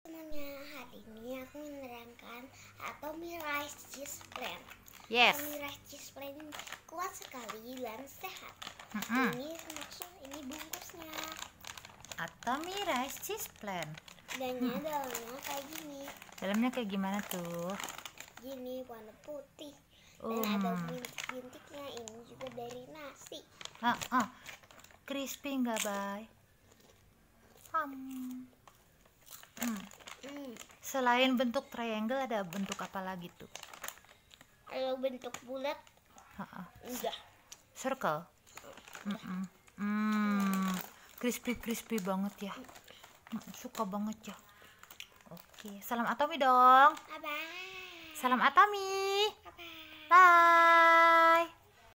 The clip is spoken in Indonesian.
Semuanya hari ini aku menerangkan Atomy Rice Cheese Plan. Yes. Rice Cheese Plan ini kuat sekali dan sehat. Mm-mm. Ini maksud ini bungkusnya. Atomy rice cheese plan. Dannya dalamnya kayak gini, Dalamnya kayak gimana tuh? gini warna putih. Dan Um. ada bintik-bintiknya ini juga dari nasi. Ah, ah. Crispy nggak, Bay? Ham. Selain bentuk triangle ada bentuk apa lagi tuh? Kalau bentuk bulat Ah, ah. enggak. Circle. Hmm. Crispy crispy banget ya. Mm, Suka banget ya. Oke, salam Atomi dong. Bye bye. Salam Atomi. Bye bye. Bye.